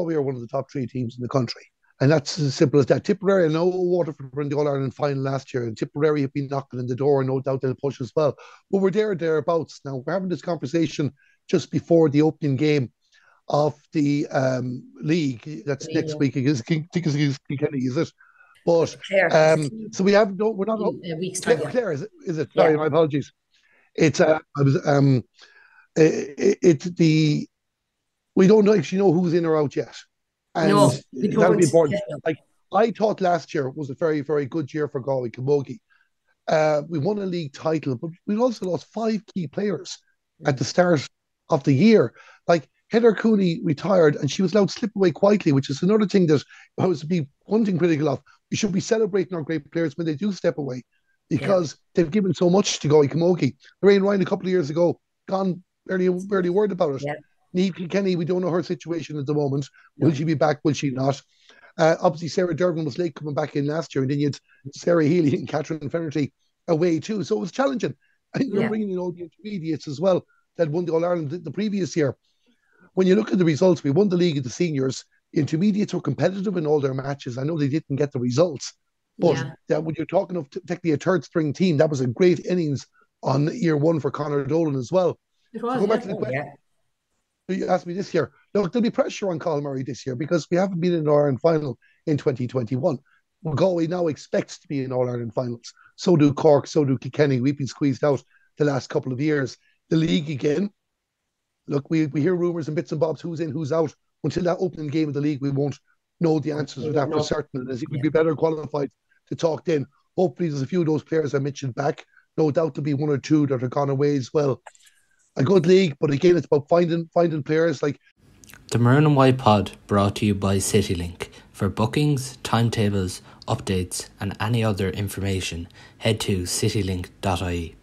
we are one of the top three teams in the country. And that's as simple as that. Tipperary, I know Waterford were in the All Ireland final last year, and Tipperary have been knocking on the door, no doubt they'll push as well. But we're there, thereabouts. Now, we're having this conversation just before the opening game of the um, league. That's yeah. next week against King, against Kilkenny, is it? But um, so we have no, we're not a week's time. Clare, Clare, is it? Is it? Sorry, yeah. my apologies. It's uh, I was um, it, it's the we don't actually know who's in or out yet, and no, that'll be important. Like I thought last year was a very very good year for Galway Camogie. Uh, we won a league title, but we also lost five key players at the start of the year. Like Heather Cooney retired and she was allowed to slip away quietly, which is another thing that I was to be one thing critical of. We should be celebrating our great players when they do step away because yeah. they've given so much to Galway Camogie. Lorraine Ryan a couple of years ago, gone barely barely worried about it. Yeah. Niamh Kenny, we don't know her situation at the moment. Will she be back? Will she not? Uh, obviously, Sarah Dervan was late coming back in last year, and then you had Sarah Healy and Catherine Fennerty away too. So it was challenging. And you're yeah. bringing in all the intermediates as well that won the All Ireland the, the previous year. When you look at the results, we won the league of the seniors. Intermediates were competitive in all their matches. I know they didn't get the results, but yeah. that when you're talking of technically a third string team, that was a great innings on year one for Conor Dolan as well. It was. So go back yeah. to the question. You asked me this year. Look, there'll be pressure on Colin Murray this year because we haven't been in the Ireland final in 2021. Galway now expects to be in All Ireland finals. So do Cork, so do Kilkenny. We've been squeezed out the last couple of years. The league again. Look, we, we hear rumours and bits and bobs who's in, who's out. Until that opening game of the league, we won't know the answers to that for certain. Think we'd be better qualified to talk then. Hopefully, there's a few of those players I mentioned back. No doubt there'll be one or two that are gone away as well. A good league, but again, it's about finding finding players like the Maroon and White Pod brought to you by CityLink. For bookings, timetables, updates, and any other information, head to citylink.ie.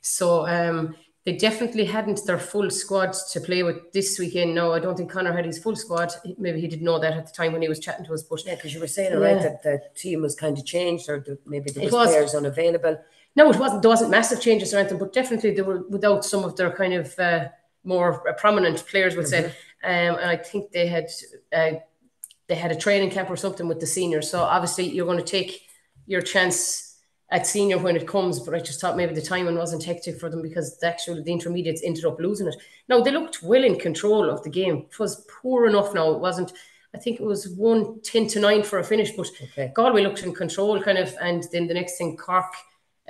So um, they definitely hadn't their full squad to play with this weekend. No, I don't think Connor had his full squad. Maybe he didn't know that at the time when he was chatting to us. But yeah, because you were saying yeah. right that the team was kind of changed, or the, maybe there was, was, players unavailable. No, it wasn't. There wasn't massive changes or anything, but definitely they were without some of their kind of uh, more prominent players. Would mm-hmm. say, um, and I think they had uh, they had a training camp or something with the seniors. So obviously you're going to take your chance at senior when it comes, but I just thought maybe the timing wasn't hectic for them because the actual the intermediates ended up losing it. Now they looked well in control of the game. It was poor enough now. It wasn't I think it was one 10 to 9 for a finish, but okay. Galway looked in control kind of and then the next thing Cork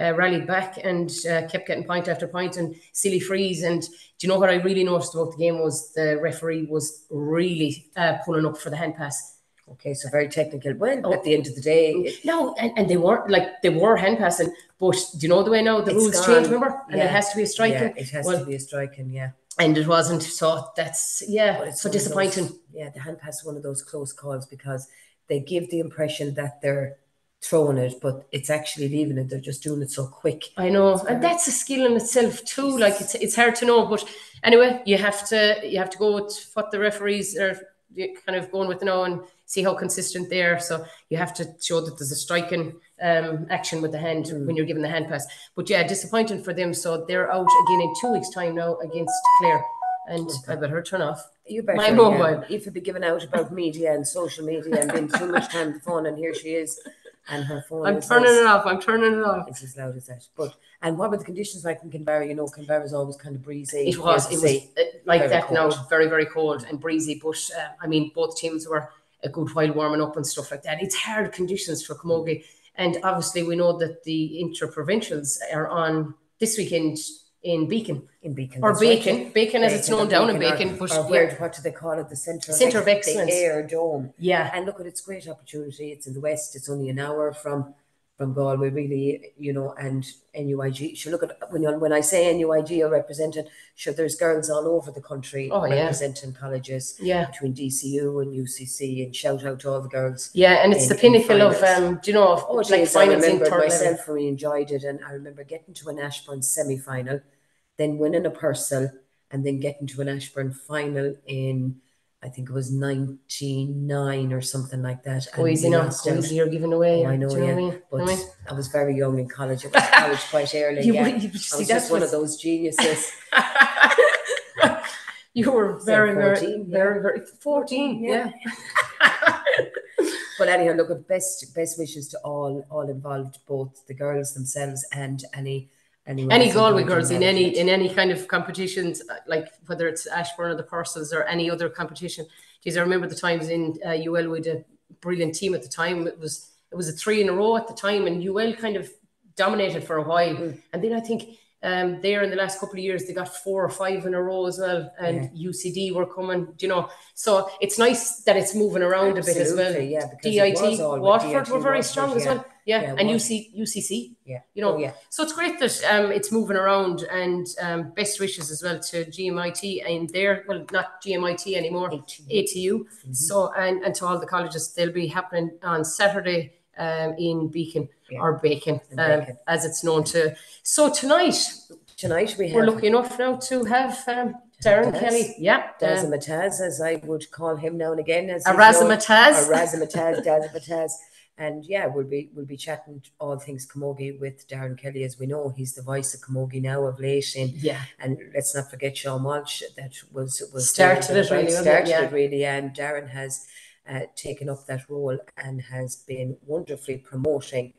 uh, rallied back and uh, kept getting point after point and silly frees. And do you know what I really noticed about the game was the referee was really uh, pulling up for the hand pass Okay, so very technical. Well, oh, at the end of the day, no, and, and they weren't like they were hand passing, but do you know the way now the rules gone. change? Remember, and yeah. it has to be a striking. Yeah, it has well, to be a striking. Yeah, and it wasn't. So that's yeah, it's so disappointing. Those, yeah, the hand pass is one of those close calls because they give the impression that they're throwing it, but it's actually leaving it. They're just doing it so quick. I know, and that's a skill in itself too. Like it's it's hard to know, but anyway, you have to you have to go with what the referees are kind of going with now and see how consistent they are. So you have to show that there's a striking um, action with the hand mm. when you're given the hand pass. But yeah, disappointing for them. So they're out again in two weeks' time now against Clare. And okay. I better turn off you better, my mobile. Yeah. If you'd be giving out about media and social media and being too much time on the phone, and here she is, and her phone. I'm turning it off. I'm turning it off. It's as loud as that. But and what were the conditions like in Kinvara? You know, Kinvara is always kind of breezy. It was. It was uh, like that cold. now, very very cold and breezy. But uh, I mean, both teams were a good while warming up and stuff like that. It's hard conditions for Camogie. And obviously, we know that the inter-provincials are on this weekend in Bekan. In Bekan. Or Bacon. Right. Bacon, as it's known down in Bacon. Or, or where, what do they call it? The Centre Centre of, Excellence. The Air Dome. Yeah. And look at its great opportunity. It's in the west. It's only an hour from from Galway, really, you know, and NUIG. Sure, look at when you, when I say NUIG are represented, sure, there's girls all over the country oh, representing yeah. colleges, yeah, between DCU and UCC, and shout out to all the girls. Yeah, and it's in, the pinnacle of, um, do you know, of, oh, like geez, I remember myself level. enjoyed it, and I remember getting to an Ashbourne semi final, then winning a Purcell, and then getting to an Ashbourne final in I think it was 99 or something like that. Go easy now, easy, you're giving away. Oh, I know, yeah. I mean? But I, mean? I, was very young in college. I was college quite early. you, yeah. You, I was just one of those geniuses. You were very, 14, very, yeah. very, very, 14, yeah. yeah. but anyhow, look, at best best wishes to all all involved, both the girls themselves and any any any Galway girls in any in any kind of competitions, uh, like whether it's Ashbourne or the Purcells or any other competition. Geez, I remember the times in uh, UL with a brilliant team at the time. It was it was a three in a row at the time, and UL kind of dominated for a while. Mm. And then I think um, there in the last couple of years, they got four or five in a row as well, and yeah. UCD were coming, you know. So it's nice that it's moving around Absolutely, a bit as well. Yeah, DIT, Waterford were very Watford, strong yeah. as well. Yeah, yeah and UC, UCC. Yeah, you know. Oh, yeah. So it's great that um, it's moving around, and um, best wishes as well to GMIT and there. Well, not GMIT anymore, ATU. ATU. Mm-hmm. So and and to all the colleges, they'll be happening on Saturday um, in Bekan yeah. or Bacon, um, as it's known to. So tonight, tonight we have, we're lucky enough now to have um, Darren. Kelly. Yeah, Dazamataz, as I would call him now and again, as a Razamataz, a Razamataz, Dazamataz. And yeah, we'll be we'll be chatting all things Camogie with Darren Kelly, as we know he's the voice of Camogie now of late. And yeah, and let's not forget Sean Walsh that was was started it really, started yeah. it really, and Darren has uh, taken up that role and has been wonderfully promoting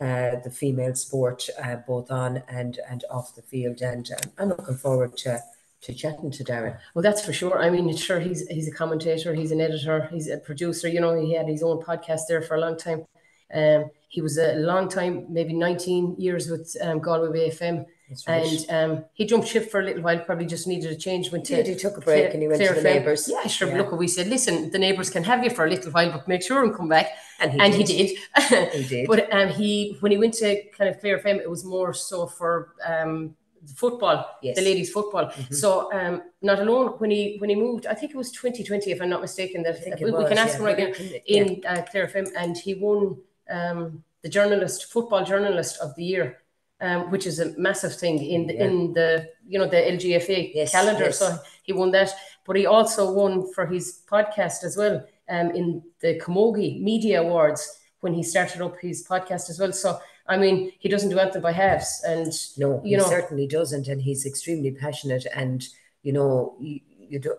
uh, the female sport uh, both on and and off the field. And um, I'm looking forward to to chatting to Darren. Well, that's for sure. I mean, sure, he's he's a commentator, he's an editor, he's a producer. You know, he had his own podcast there for a long time. Um, he was a long time, maybe 19 years with um, Galway Bay FM. And um, he jumped ship for a little while, probably just needed a change. Went to, he took a break Clare, and he went Clare to the neighbours. Yeah, sure. Yeah. Look, we said, listen, the neighbours can have you for a little while, but make sure and come back. And he and did. He did. he did. but um, he, when he went to kind of Clare FM, it was more so for um, football, yes. the ladies' football. Mm-hmm. So um, not alone when he when he moved, I think it was 2020, if I'm not mistaken. That we, was, we, can ask yeah. him right now in yeah. uh, Clare FM, and he won um, the journalist, football journalist of the year um, which is a massive thing in the, yeah. in the you know the LGFA yes, calendar. Yes. So he won that, but he also won for his podcast as well um, in the Camogie Media Awards when he started up his podcast as well. So I mean, he doesn't do anything by halves, and no, you know, certainly doesn't, and he's extremely passionate. And you know, you, you do,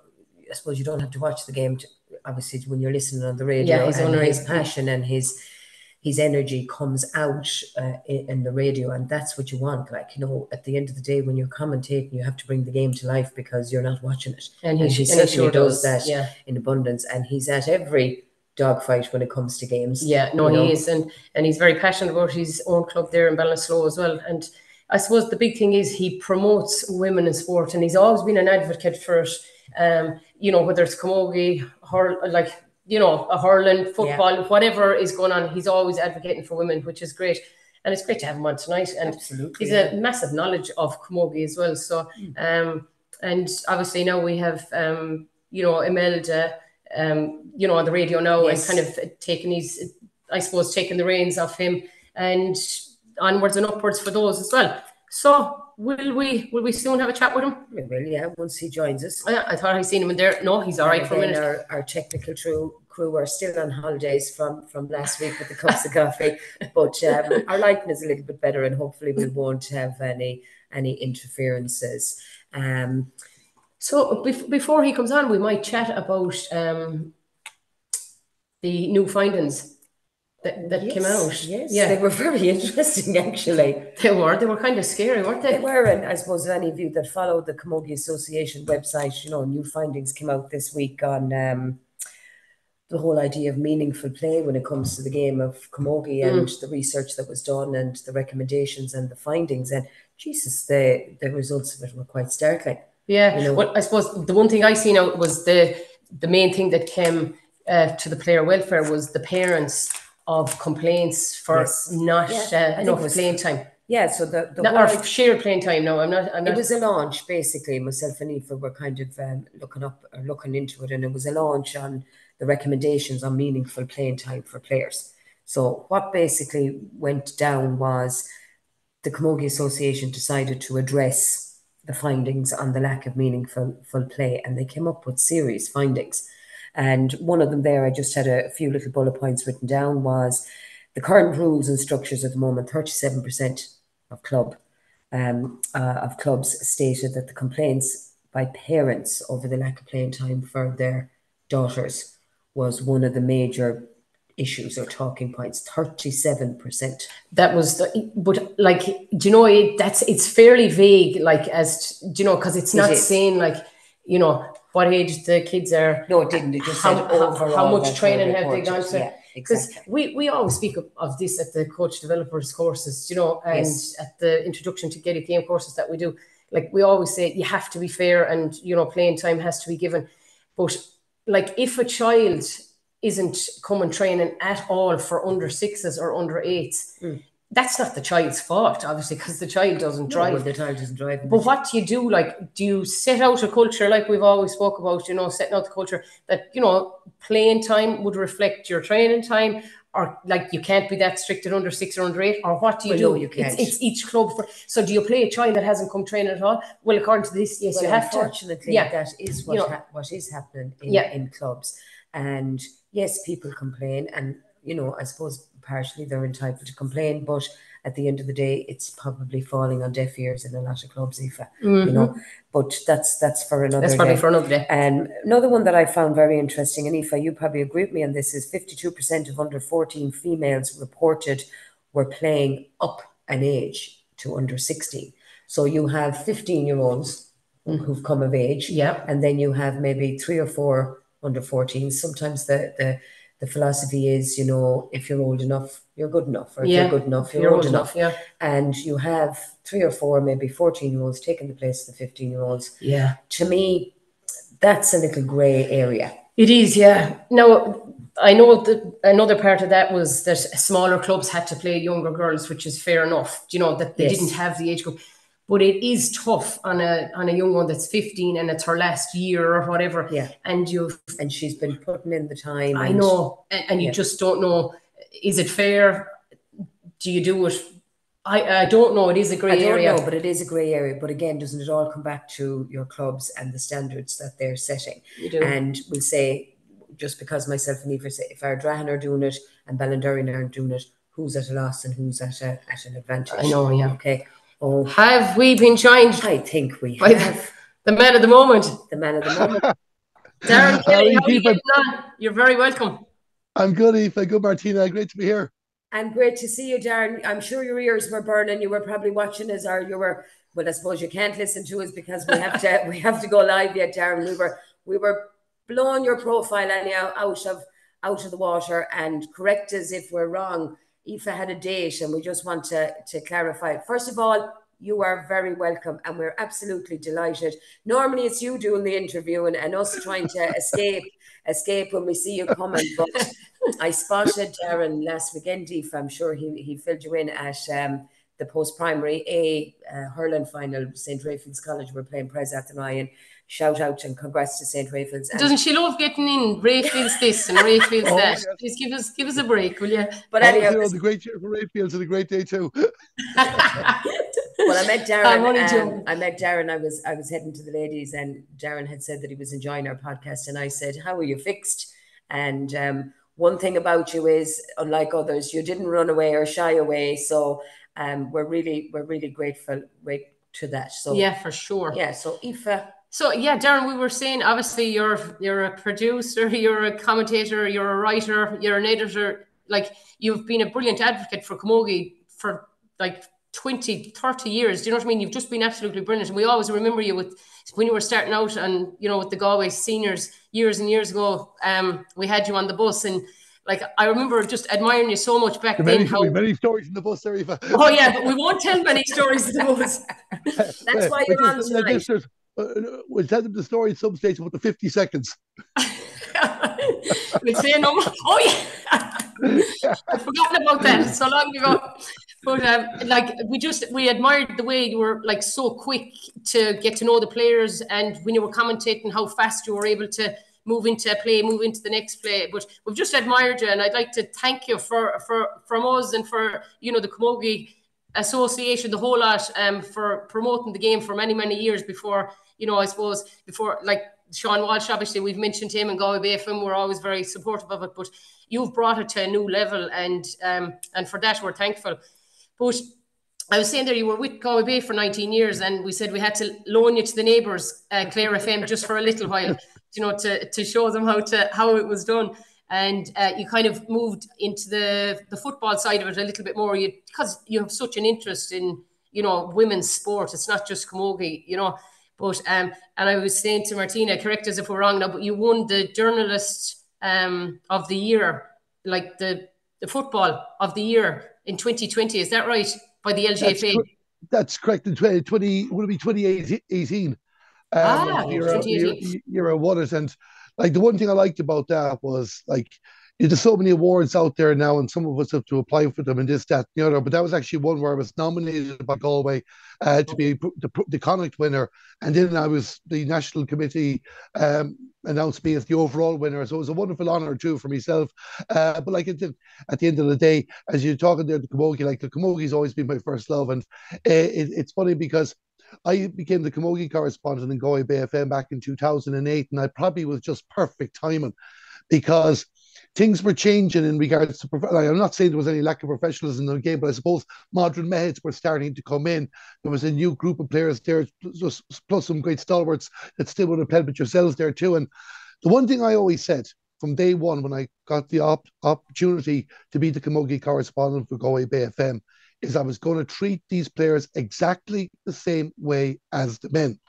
I suppose you don't have to watch the game. To, obviously, when you're listening on the radio, yeah, his, and his passion and his his energy comes out uh, in, in, the radio and that's what you want like you know at the end of the day when you're commentating you have to bring the game to life because you're not watching it and he, and he certainly sure does, does, that yeah. in abundance and he's at every dogfight when it comes to games yeah no he is and and he's very passionate about his own club there in Ballinasloe as well and I suppose the big thing is he promotes women in sport and he's always been an advocate for it um you know whether it's camogie or like you know, a hurling, football, yeah. whatever is going on, he's always advocating for women, which is great. And it's great to have him on tonight. And Absolutely, he's yeah. a massive knowledge of Camogie as well. So, mm. um, and obviously now we have, um, you know, Imelda, um, you know, on the radio now yes. and kind of taking his, I suppose, taking the reins off him and onwards and upwards for those as well. So will we will we soon have a chat with him? We will, yeah, once he joins us. I, I thought I seen him in there. No, he's all right for a minute. Our, our technical crew crew are still on holidays from from last week with the cups of coffee, but um, our lighting is a little bit better, and hopefully we won't have any any interferences. Um, so before he comes on, we might chat about um, the new findings that, that yes, came out. Yes, yeah. they were very interesting actually. They were. They were kind of scary, weren't they? They were, and I suppose any of you that follow the Camogie Association website, you know, new findings came out this week on um, the whole idea of meaningful play when it comes to the game of Camogie and mm. the research that was done and the recommendations and the findings. And Jesus, the the results of it were quite startling. Yeah. You know? Well, I suppose the one thing I seen out was the the main thing that came uh, to the player welfare was the parents of complaints for yes. not yeah, uh, enough playing time. Yeah, so the, the not, or shared playing time. No, I'm not. I'm not. It was a launch basically. Myself and Eva were kind of um, looking up or looking into it, and it was a launch on the recommendations on meaningful playing time for players. So what basically went down was the Camogie Association decided to address the findings on the lack of meaningful full play, and they came up with serious findings. And one of them there, I just had a few little bullet points written down, was the current rules and structures at the moment, 37% of club um, uh, of clubs stated that the complaints by parents over the lack of playing time for their daughters was one of the major issues or talking points 37% that was the but like do you know it, that's it's fairly vague like as do you know because it's not it saying like you know what age the kids are. No it didn't. It just how, said how, how much training have they gone to yeah, because exactly. we, we always speak of, of, this at the coach developers courses you know and yes. at the introduction to Gaelic game courses that we do like we always say you have to be fair and you know playing time has to be given. But like if a child isn't coming training at all for under sixes or under eights, mm. that's not the child's fault, obviously, because the child doesn't no, drive. Well, the child doesn't drive. But what do you do? Like, do you set out a culture like we've always spoke about? You know, setting out the culture that you know playing time would reflect your training time, or like you can't be that strict at under six or under eight, or what do you well, do? No, you can't. It's, it's, each club. For, so do you play a child that hasn't come training at all? Well, according to this, yes, well, you have unfortunately, to. Yeah, that is what you know, ha- what is happening in, yeah. in clubs, and yes, people complain, and you know, I suppose partially they're entitled to complain, but at the end of the day, it's probably falling on deaf ears in a lot of clubs, Aoife. Mm-hmm. You know, but that's that's for another. That's probably day. for another day. And another one that I found very interesting, and Aoife, you probably agree with me on this, is fifty-two percent of under fourteen females reported were playing up an age to under sixteen. So you have fifteen-year-olds who've come of age, yeah, and then you have maybe three or four under 14. Sometimes the, the, the philosophy is, you know, if you're old enough, you're good enough, or if yeah. you're good enough, you're, you're old, old enough. enough. Yeah. And you have three or four, maybe 14 year olds taking the place of the 15 year olds. Yeah. To me, that's a little grey area. It is, yeah. Now, I know that another part of that was that smaller clubs had to play younger girls, which is fair enough. Do You know that they yes. didn't have the age group but it is tough on a on a young one that's 15 and it's her last year or whatever yeah and you've and she's been putting in the time i know and, and you yeah. just don't know is it fair do you do it I, I don't know. It is a grey I don't area. know, but it is a grey area. But again, doesn't it all come back to your clubs and the standards that they're setting? You do. And we'll say, just because myself and Eva say, if Ardrahan are doing it and Ballinderry aren't doing it, who's at a loss and who's at a, at an advantage? I know, yeah. Okay. Oh, have we been joined? I think we by have. The, the man of the moment. The man of the moment. Darren Kelly, how are you getting on? You're very welcome. I'm good, Aoife. Good, Martina. Great to be here. And great to see you, Darren. I'm sure your ears were burning. You were probably watching us, or you were. Well, I suppose you can't listen to us because we have to. we have to go live yet, Darren. We were we were blowing your profile anyhow out of out of the water and correct us if we're wrong. Aoife had a date and we just want to, to clarify. First of all, you are very welcome and we're absolutely delighted. Normally it's you doing the interview and, and us trying to escape escape when we see you coming. But I spotted Darren last weekend, Aoife. I'm sure he, he filled you in at um, the post primary A uh, hurling final, St. Raphael's College. We're playing Prez at the and shout out and congrats to St. Raphael's. Doesn't she love getting in? Raphael's this and Raphael's oh, that. Yes. Please give us give us a break, will you? But anyway, you know, the great year for Raphael's and a great day too. well, I met Darren. Um, I met Darren. I was I was heading to the ladies, and Darren had said that he was enjoying our podcast, and I said, "How are you fixed?" And um, one thing about you is, unlike others, you didn't run away or shy away. So um, we're really we're really grateful right, to that. So yeah, for sure. Yeah. So Aoife so yeah, Darren, we were saying obviously you're you're a producer, you're a commentator, you're a writer, you're an editor. Like you've been a brilliant advocate for Camogie for like 20, 30 years. Do you know what I mean? You've just been absolutely brilliant. And we always remember you with when you were starting out and you know with the Galway seniors years and years ago. Um, we had you on the bus and like I remember just admiring you so much back many, then. How many stories in the bus, there, Eva. oh yeah, but we won't tell many stories in the bus. That's why you're on tonight tell them the story in some stage about the 50 seconds. we'll say no more. Oh, yeah. I've forgotten about that so long ago. But um, like we just we admired the way you were like so quick to get to know the players and when you were commentating how fast you were able to move into a play, move into the next play. But we've just admired you and I'd like to thank you for for from us and for you know the Camogie association, the whole lot, um, for promoting the game for many, many years before you know, I suppose before like Sean Walsh, obviously we've mentioned him and Galway Bay FM, we're always very supportive of it, but you've brought it to a new level and um, and for that we're thankful. But I was saying there you were with Galway Bay for 19 years, and we said we had to loan you to the neighbours, uh, Clare FM, just for a little while, you know, to, to show them how to how it was done. And uh, you kind of moved into the the football side of it a little bit more, you because you have such an interest in you know women's sport. It's not just camogie, you know. But um, and I was saying to Martina, correct us if we're wrong now, but you won the journalist um of the year, like the the football of the year in 2020. Is that right? By the LGFA. That's, that's correct. In 2020, would it be 2018? Um, ah, year, year, year I won it. And like the one thing I liked about that was like there's so many awards out there now, and some of us have to apply for them and this, that, the other. But that was actually one where I was nominated by Galway uh, to be the, the Connacht winner, and then I was the national committee um, announced me as the overall winner. So it was a wonderful honour too for myself. Uh, but like it did, at the end of the day, as you're talking there, the Camogie, like the Camogie's always been my first love, and uh, it, it's funny because. I became the Camogie correspondent in Galway Bay FM back in 2008, and I probably was just perfect timing because things were changing in regards to. I'm not saying there was any lack of professionalism in the game, but I suppose modern meds were starting to come in. There was a new group of players there, plus, plus some great stalwarts that still would have played with yourselves there too. And the one thing I always said from day one when I got the op- opportunity to be the Camogie correspondent for Galway Bay FM is I was going to treat these players exactly the same way as the men.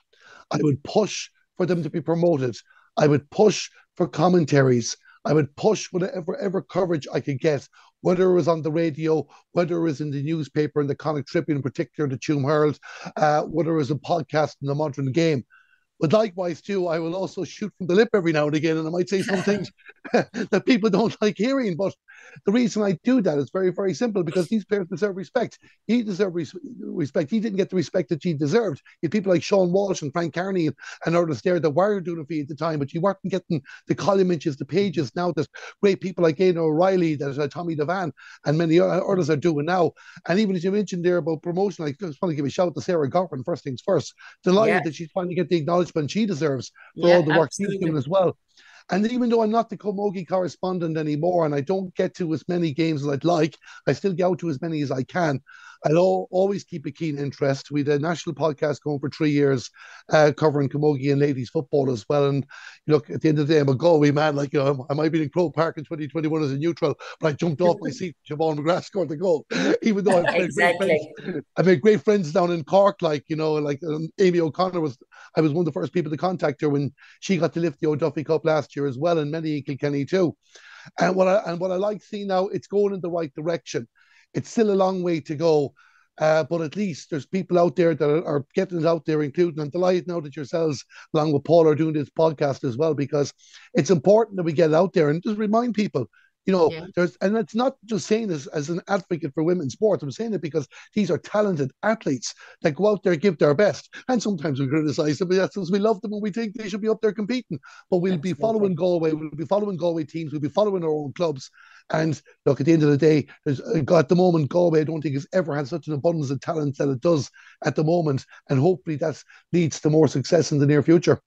I would push for them to be promoted. I would push for commentaries. I would push whatever ever coverage I could get, whether it was on the radio, whether it was in the newspaper, in the Connacht Tribune, in particular, the Tuam Herald, uh, whether it was a podcast in the modern game. But likewise, too, I will also shoot from the lip every now and again, and I might say some things that people don't like hearing. But the reason I do that is very, very simple because these players deserve respect. He deserved res- respect. He didn't get the respect that he deserved. You had people like Sean Walsh and Frank Carney and, and others there that were doing it for you at the time, but you weren't getting the column inches, the pages. Now there's great people like Aidan O'Reilly, there's uh, Tommy Devan, and many others are doing now. And even as you mentioned there about promotion, I just want to give a shout to Sarah Goffin, first things first. Delighted yeah. that she's finally get the acknowledgement acknowledgement she deserves for yeah, all the work absolutely. she's doing as well. And even though I'm not the Camogie correspondent anymore and I don't get to as many games as I'd like, I still get out to as many as I can. I'll always keep a keen interest. We had a national podcast going for three years, uh, covering Camogie and ladies football as well. And look, at the end of the day, I'm a Galway man. Like, you know, I might be in Croke Park in 2021 as a neutral, but I jumped off my seat. Siobhan McGrath scored the goal, even though I've exactly. made great friends. I made great friends down in Cork. Like, you know, like um, Amy O'Connor was, I was one of the first people to contact her when she got to lift the O'Duffy Cup last year as well, and many Kilkenny too. And what I and what I like seeing now, it's going in the right direction. It's still a long way to go. Uh, but at least there's people out there that are, are, getting it out there, including and delighted now that yourselves, along with Paul, are doing this podcast as well, because it's important that we get out there and just remind people you know, yeah. there's and it's not just saying this as an advocate for women's sports. I'm saying it because these are talented athletes that go out there, give their best, and sometimes we criticize them, but that's because we love them and we think they should be up there competing. But we'll Absolutely. be following Galway, we'll be following Galway teams, we'll be following our own clubs. And look, at the end of the day, there's uh, at the moment Galway, I don't think has ever had such an abundance of talent that it does at the moment, and hopefully that leads to more success in the near future.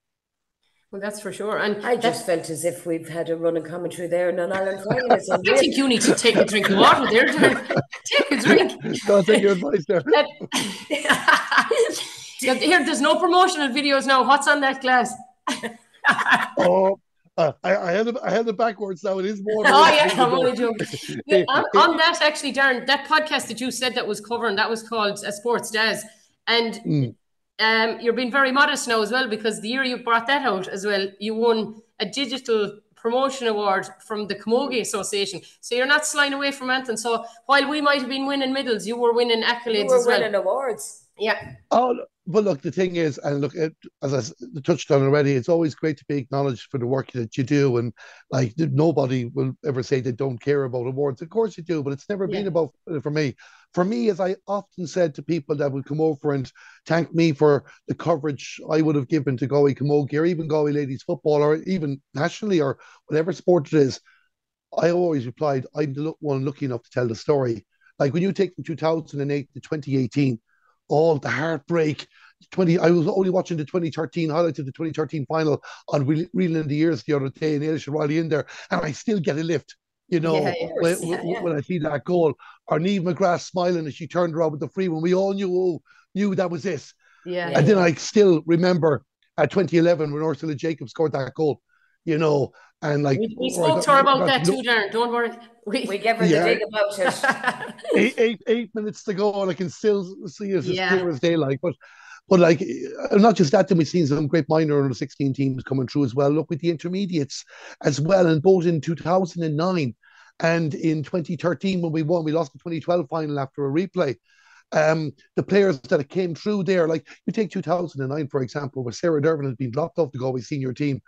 Well, that's for sure. And I just felt as if we've had a run running commentary there in an Ireland final. I think you need to take a drink of water there. take a drink. Don't take your advice there. Here, there's no promotional videos now. What's on that glass? oh, uh, I, I, had it, I had it backwards now. It is more. oh yeah, I'm only joking. Yeah, on, on, that, actually, Darren, that podcast that you said that was covering that was called uh, Sports Days, and mm um, you're being very modest now as well because the year you brought that out as well, you won a digital promotion award from the Camogie Association. So you're not sliding away from anything. So while we might have been winning medals, you were winning accolades you were as well. winning awards. Yeah. Oh, but look, the thing is, and look, it, as I touched on already, it's always great to be acknowledged for the work that you do. And like, nobody will ever say they don't care about awards. Of course you do, but it's never yeah. been about uh, for me. For me, as I often said to people that would come over and thank me for the coverage I would have given to Galway Camogie or even Galway ladies football or even nationally or whatever sport it is, I always replied, I'm the one lucky enough to tell the story. Like when you take from 2008 to 2018, all the heartbreak. 20 I was only watching the 2013 highlights of the 2013 final on Reeling in the Years the other day and Ailish Riley in there and I still get a lift You know, yeah, when, yeah, when, I see that goal, or Niamh McGrath smiling as she turned around with the free when we all knew oh, knew that was this. Yeah. And then I still remember uh, at 2011 when Ursula Jacobs scored that goal, you know, and like we, we spoke to her about that too, Darren. Don't worry. We, we gave her yeah. the dig about it. eight, eight, eight minutes to go, and I can still see it as yeah. clear as daylight. But but like not just that, then we've seen some great minor under 16 teams coming through as well. Look with the intermediates as well, and both in 2009 and in 2013 when we won, we lost the 2012 final after a replay. Um, the players that came through there, like you take 2009 for example, where Sarah Dervan has been dropped off the Galway senior team,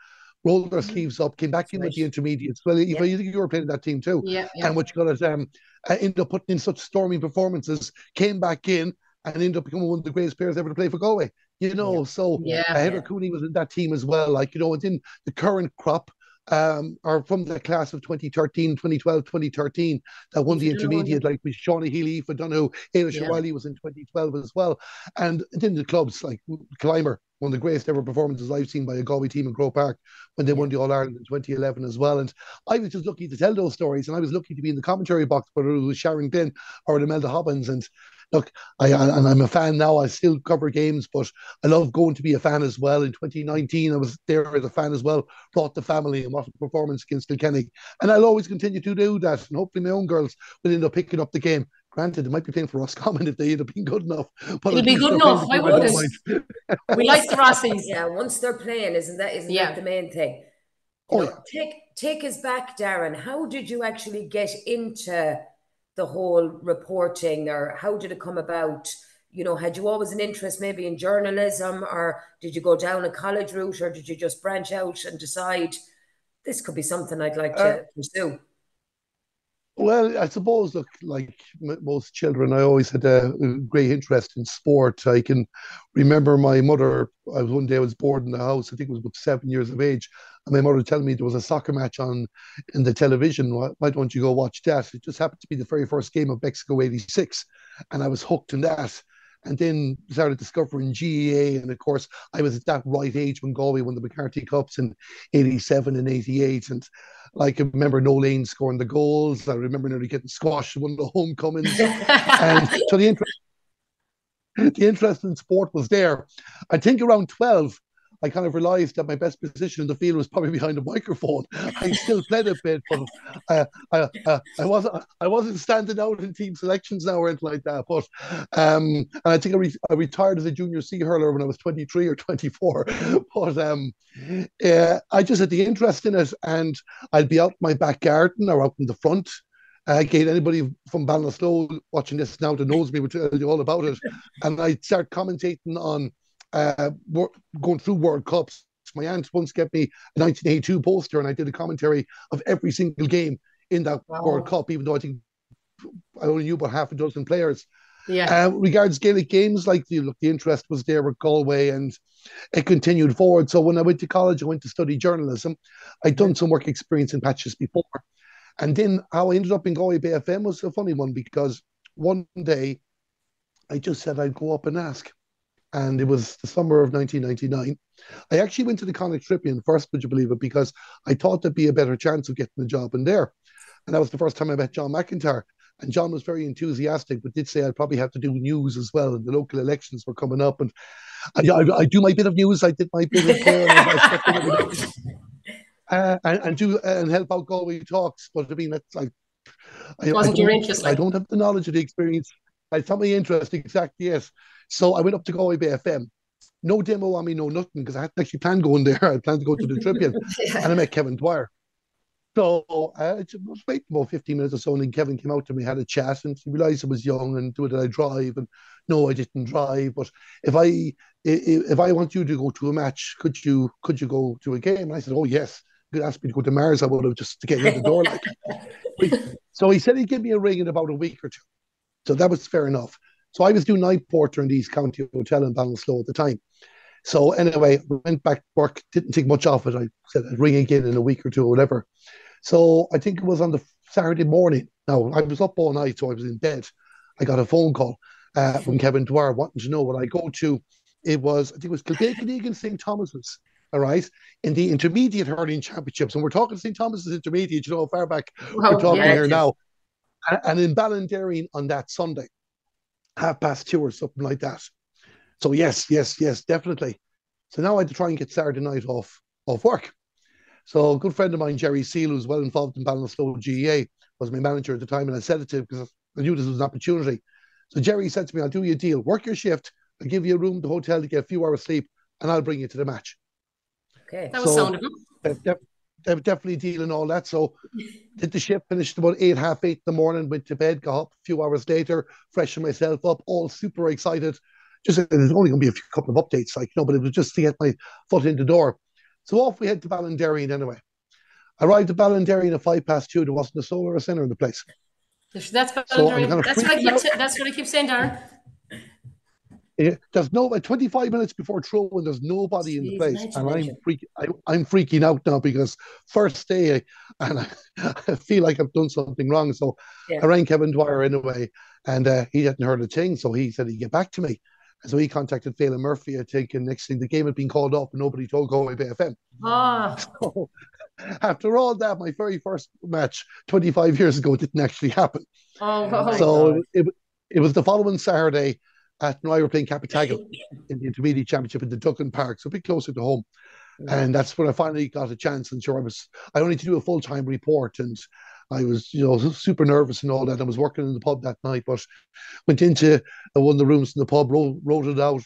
rolled their mm-hmm. sleeves up, came back in with the intermediates. Well, yeah. you think you were playing that team too. Yeah, yeah. And what you got is um, uh, ended up putting in such storming performances, came back in and ended up becoming one of the greatest players ever to play for Galway. You know, yeah. so yeah, uh, Heather. Cooney was in that team as well. Like, you know, it's in the current crop um, or from the class of 2013, 2012, 2013 that won the intermediate, like with Shawnee Healy, for Donoghue, Ailish yeah. O'Reilly was in 2012 as well. And then the clubs like Killimor, one of the greatest ever performances I've seen by a Galway team in Croke Park when they won the All Ireland in 2011 as well. And I was just lucky to tell those stories, and I was lucky to be in the commentary box, whether it was Sharon Glynn or Imelda Hobbins. And look, I and I'm a fan now. I still cover games, but I love going to be a fan as well. In 2019, I was there as a fan as well. Brought the family and what a performance against Kilkenny, and I'll always continue to do that. And hopefully, my own girls will end up picking up the game. Granted, they might be playing for Roscommon if they end up being good enough. But It'll be good enough. Why would it? we like the Rossies. Yeah, once they're playing, isn't that isn't yeah. that the main thing? Oh, yeah. Take take us back, Darren. How did you actually get into the whole reporting or how did it come about? You know, had you always an interest maybe in journalism or did you go down a college route or did you just branch out and decide this could be something I'd like to uh, pursue? Well, I suppose, look, like most children, I always had a, great interest in sport. I can remember my mother. I was one day I was bored in the house. I think it was about seven years of age, and my mother telling me there was a soccer match on in the television. Why, why don't you go watch that? It just happened to be the very first game of Mexico '86, and I was hooked in that and then started discovering GAA. And of course, I was at that right age when Galway won the McCarthy Cups in 87 and 88. And like I remember Noel Lane scoring the goals. I remember nearly getting squashed one of the homecomings. and so the interest the interest in sport was there. I think around 12, I kind of realized that my best position in the field was probably behind the microphone. I still played a bit, but uh, I, uh, I wasn't I wasn't standing out in team selections now or anything like that. But um, and I think I, re- I retired as a junior C hurler when I was 23 or 24. but um, I just had the interest in it, and I'd be out my back garden or out in the front. Uh, again, anybody from Ballinasloe watching this now that knows me would tell you all about it. And I'd start commentating on uh, going through World Cups. My aunt once gave me a 1982 poster, and I did a commentary of every single game in that wow. World Cup, even though I think I only knew about half a dozen players. Yeah. Uh, regards Gaelic games, like the look, the interest was there with Galway, and it continued forward. So when I went to college, I went to study journalism. I'd done some work experience in patches before, and then how I ended up in Galway Bay FM was a funny one because one day I just said I'd go up and ask and it was the summer of 1999. I actually went to the Connacht Tribune first, would you believe it, because I thought there'd be a better chance of getting the job in there. And that was the first time I met John McIntyre. And John was very enthusiastic, but did say I'd probably have to do news as well. And the local elections were coming up. And I, I, I do my bit of news. I did my bit of prayer uh, and, and do and help out Galway talks. But I mean, that's like I, wasn't your interest. I don't have the knowledge or the experience. It's not my interest, exactly. Yes, so I went up to Galway Bay FM. No demo on me, no nothing, because I had actually planned going there. I planned to go to the Tribune, yeah. and I met Kevin Dwyer. So uh, I was waiting about 15 minutes or so, and then Kevin came out to me, had a chat, and he realised I was young and did I drive? And no, I didn't drive. But if I if I want you to go to a match, could you could you go to a game? And I said, oh yes. You could ask me to go to Mars, I would have just to get in the door. Like. so he said he'd give me a ring in about a week or two. So that was fair enough. So I was doing night porter in the East County Hotel in Ballinasloe at the time. So anyway, we went back to work, didn't think much of it. I said I'd ring again in a week or two or whatever. So I think it was on the Saturday morning. Now I was up all night, so I was in bed. I got a phone call uh, from Kevin Dwyer wanting to know what I go to. It was, I think it was Kilkenny against St. Thomas's. all right, in the intermediate hurling championships. And we're talking St. Thomas's intermediate, you know, far back we're talking yeah, here now. And in Ballinderreen on that Sunday, half past two or something like that. So yes, yes, yes, definitely. So now I had to try and get Saturday night off off work. So a good friend of mine, Jerry Seal, who's well involved in Ballinasloe GAA, was my manager at the time, and I said it to him because I knew this was an opportunity. So Jerry said to me, I'll do you a deal. Work your shift. I'll give you a room at the hotel to get a few hours sleep, and I'll bring you to the match. Okay. That was so, sound of they were definitely dealing all that. So did the shift, finished about eight, half eight in the morning, went to bed, got up a few hours later, freshened myself up, all super excited. Just there's only going to be a few, couple of updates, like, you know, but it was just to get my foot in the door. So off we head to Ballinderreen anyway. I arrived at Ballinderreen at five past two. There wasn't a soul or a sinner in the place. That's Ballinderreen. So that's, what I keep, that's what I keep saying, Darren. There's no 25 minutes before throw and there's nobody Jeez, in the place and i'm freak, I, am freaking out now because first day and I, I, feel like i've done something wrong so yeah. i rang kevin dwyer anyway and uh, he hadn't heard a thing so he said he'd get back to me and so he contacted Phelan Murphy, I think, and next thing the game had been called off, and nobody told Galway Bay FM. Ah. So after all that, my very first match 25 years ago didn't actually happen. Oh, oh so it, it was the following Saturday at now we were playing Cappataggle in the intermediate championship in the Duggan Park, so a bit closer to home. And that's when I finally got a chance. And sure, I was I only to do a full time report, and I was you know super nervous and all that. I was working in the pub that night, but went into one of the rooms in the pub, wrote, wrote it out,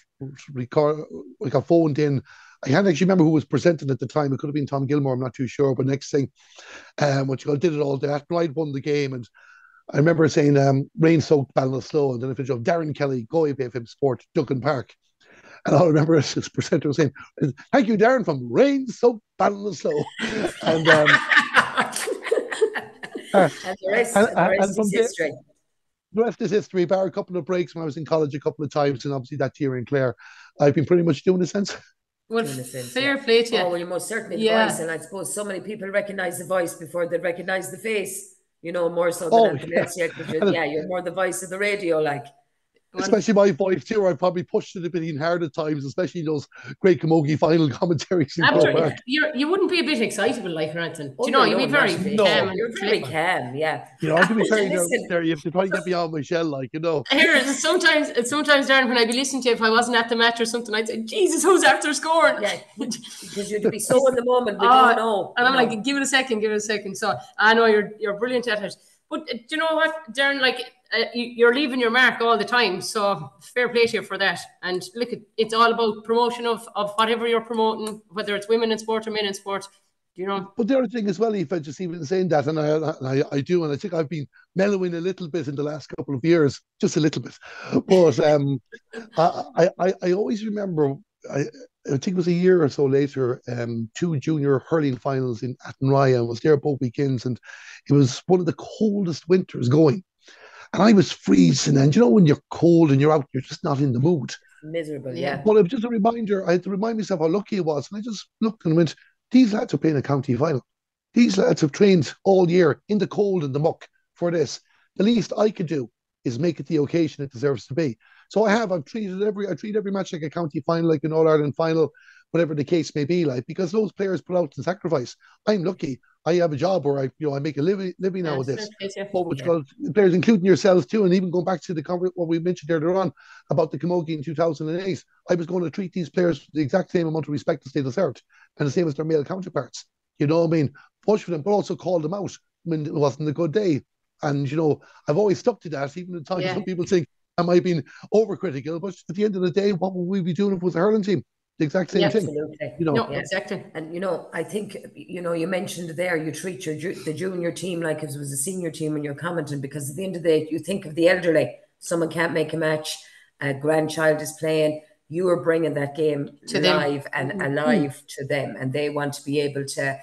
record, I got phoned in. I can't actually remember who was presenting at the time. It could have been Tom Gilmore. I'm not too sure. But next thing, um, what you did it all day. After I'd won the game, and I remember saying um, rain soaked Ballinasloe, and then I finished off Darren Kelly, Galway Bay FM Sport, Duggan Park. And I remember this presenter saying, Thank you, Darren, from rain soaked Ballinasloe. and, um, uh, and the rest, and, the rest is history. The rest is history. Bar a couple of breaks when I was in college a couple of times, and obviously that year in Clare, I've been pretty much doing it since. Well, fair play to you. Oh, well, you most certainly the yeah. voice, and I suppose so many people recognize the voice before they recognize the face you know, more so than oh, anything yeah. else. You're, yeah, you're more the voice of the radio, like especially my voice too. I probably pushed it a bit in hard at times, especially those great Camogie final commentaries. After, you're, you wouldn't be a bit excitable like Ranton. Oh, Do you know, no, you'd be very no. calm. You're very calm, yeah. You know, I can be very there. You have to try and get me out my shell, like you know. Here, sometimes, sometimes, Darren, when I'd be listening to you, if I wasn't at the match or something, I'd say, "Jesus, who's after scoring?" Yeah, because you'd be so in the moment. We oh, don't know. And I'm know. like, "Give it a second, give it a second. So I know you're you're brilliant at it. But uh, do you know what, Darren? Like uh, you're leaving your mark all the time. So fair play to you for that. And look, it's all about promotion of, of whatever you're promoting, whether it's women in sport or men in sport. You know. But the other thing as well, if I just even saying that, and I, I, I do, and I think I've been mellowing a little bit in the last couple of years, just a little bit. But um, I, I, I always remember, I, I think it was a year or so later, um, two junior hurling finals in Athenry. I was there both weekends, and it was one of the coldest winters going. And I was freezing. And you know, when you're cold and you're out, you're just not in the mood. Miserable, yeah. Well, it was just a reminder. I had to remind myself how lucky I was. And I just looked and went, these lads are playing a county final. These lads have trained all year in the cold and the muck for this. The least I could do is make it the occasion it deserves to be. So I have. I've treated every I treat every match like a county final, like an All Ireland final, whatever the case may be, like because those players put out the sacrifice. I'm lucky. I have a job where I, you know, I make a living living now with this. But which yeah. players, including yourselves too, and even going back to the what we mentioned earlier on about the Camogie in 2008, I was going to treat these players with the exact same amount of respect as they deserved, and the same as their male counterparts. You know what I mean? Push for them, but also call them out when it wasn't a good day. And you know, I've always stuck to that, even at times yeah. some people think am I being overcritical? But at the end of the day, what would we be doing if it was a hurling team? The exact same yeah, thing. Absolutely. You know, no, exactly. And you know, I think you know, you mentioned there you treat your the junior team like it was a senior team when you're commenting because at the end of the day, you think of the elderly. Someone can't make a match, a grandchild is playing. You are bringing that game to live them. and mm-hmm. alive to them, and they want to be able to,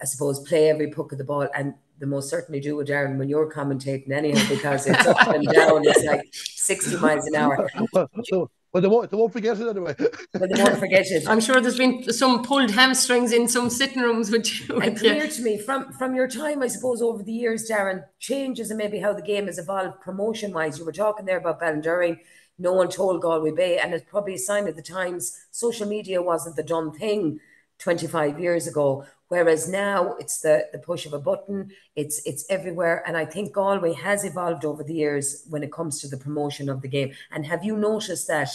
I suppose, play every puck of the ball. And the most certainly do with Darren when you're commentating anyhow because it's up and down. It's like 60 miles an hour. so, but they won't, they won't forget it anyway. but they won't forget it. I'm sure there's been some pulled hamstrings in some sitting rooms with you. And clear to me from from your time, I suppose, over the years, Darren, changes and maybe how the game has evolved promotion wise. You were talking there about Ballinderreen. No one told Galway Bay, and it's probably a sign of the times. Social media wasn't the done thing 25 years ago. Whereas now it's the, the push of a button, it's it's everywhere. And I think Galway has evolved over the years when it comes to the promotion of the game. And have you noticed that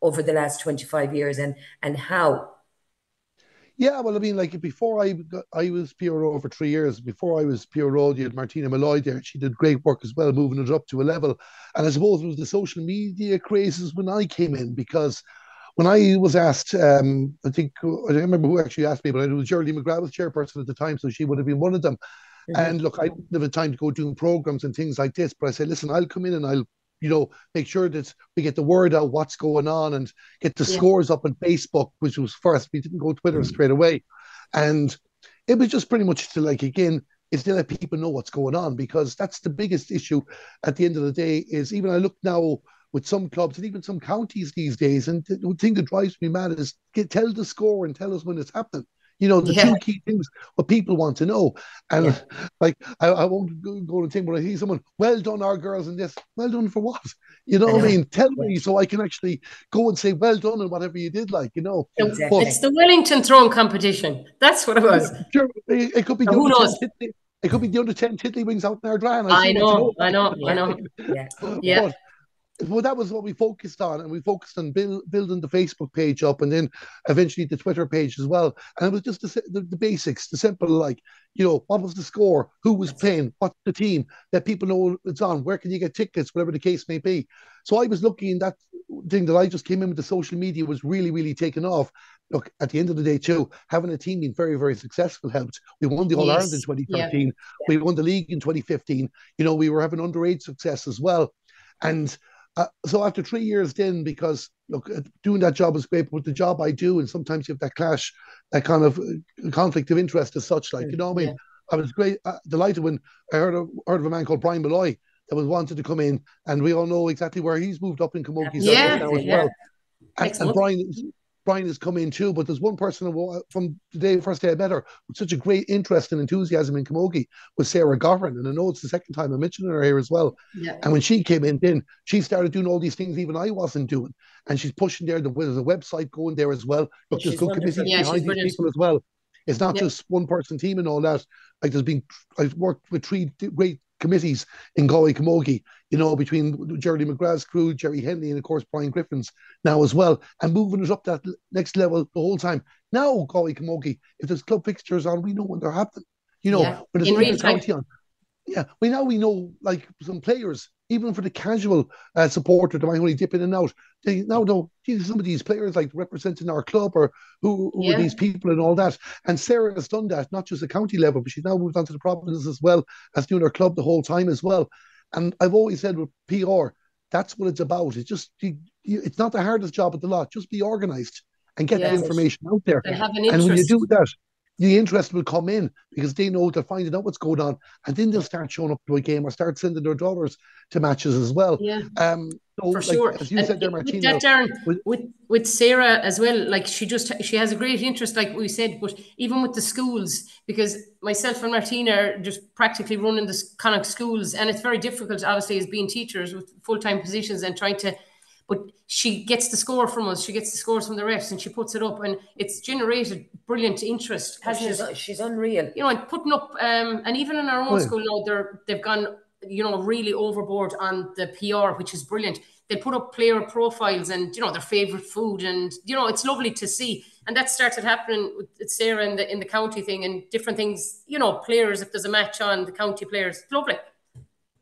over the last 25 years and and how? Yeah, well, I mean, like before I I was PRO for three years. Before I was PRO, you had Martina Malloy there. She did great work as well, moving it up to a level. And I suppose it was the social media crazes when I came in because when I was asked, um, I think I don't remember who actually asked me, but it was Geraldine McGrath was chairperson at the time, so she would have been one of them. Mm-hmm. And look, I didn't have time to go doing programs and things like this, but I said, listen, I'll come in and I'll, you know, make sure that we get the word out what's going on and get the yeah. scores up on Facebook, which was first. We didn't go Twitter mm-hmm. straight away, and it was just pretty much to like again is to let people know what's going on because that's the biggest issue at the end of the day is even I look now with some clubs and even some counties these days. And the thing that drives me mad is get, tell the score and tell us when it's happening. You know, the yeah. two key things what people want to know. And yeah. like, I, I won't go, go and think, but I see someone, well done, our girls, in this. Well done for what? You know, I know. what I mean? Tell me so I can actually go and say, well done, and whatever you did, like, you know. Exactly. But, it's the Wellington throwing competition. That's what it was. Sure, it, it could be. Who knows? It could be the under 10 tiddlywinks out there, Dran. I, I know, I know, I know. Yeah. yeah. But, well, that was what we focused on, and we focused on build, building the Facebook page up, and then eventually the Twitter page as well. And it was just the, the, the basics, the simple, like you know, what was the score, who was playing, what's the team, that people know it's on, where can you get tickets, whatever the case may be. So I was looking that thing that I just came in with the social media was really, really taken off. Look, at the end of the day, too, having a team being very, very successful helped. We won the All yes. Ireland in 2013. Yeah. We won the league in 2015. You know, we were having underage success as well. And uh, so after three years then, because look, uh, doing that job is great, but the job I do, and sometimes you have that clash, that kind of uh, conflict of interest as such, like, you know what I mean? I was great, uh, delighted when I heard of, heard of a man called Brian Molloy that was wanted to come in, and we all know exactly where he's moved up in Camogie yeah, now as yeah. well. And, and Brian, Brian has come in too, but there's one person uh, from the day first day I met her with such a great interest and enthusiasm in Camogie was Sarah Goffin. And I know it's the second time I'm mentioning her here as well. Yeah. And when she came in, then she started doing all these things even I wasn't doing. And she's pushing there. There's a website going there as well. Look, there's good committees yeah, behind these people as well. It's not just one person team and all that. Like there's been, I've worked with three great committees in Galway Camogie, you know, between Jerry McGrath's crew, Jerry Henley, and of course Brian Griffin's now as well, and moving it up that next level the whole time. Now, Galway Camogie, if there's club fixtures on, we know when they're happening. You know, yeah. when there's county on. Yeah, we now we know like some players even for the casual uh, supporter that might only dip in and out, they now know geez, some of these players like representing our club or who, who yeah. are these people and all that. And Sarah has done that, not just at county level, but she's now moved on to the provinces as well as doing her club the whole time as well. And I've always said with PR, that's what it's about. It's just you, you, it's not the hardest job of the lot. Just be organised and get yes. the information out there. and when you do that, the interest will come in because they know they're finding out what's going on, and then they'll start showing up to a game or start sending their daughters to matches as well. Yeah, um, so, for like, sure. As you said there, Martina, with that, Darren, with, with, with Sarah as well, like she just she has a great interest, like we said, but even with the schools, because myself and Martina are just practically running the of schools, and it's very difficult, obviously, as being teachers with full time positions and trying to but she gets the score from us. She gets the scores from the refs, and she puts it up, and it's generated brilliant interest. Oh, she's, she's unreal. You know, and putting up, um, and even in our own school now, they're they've gone, you know, really overboard on the PR, which is brilliant. They put up player profiles and you know their favorite food, and you know it's lovely to see. And that started happening with Sarah in the in the county thing and different things. You know, players if there's a match on the county players, lovely.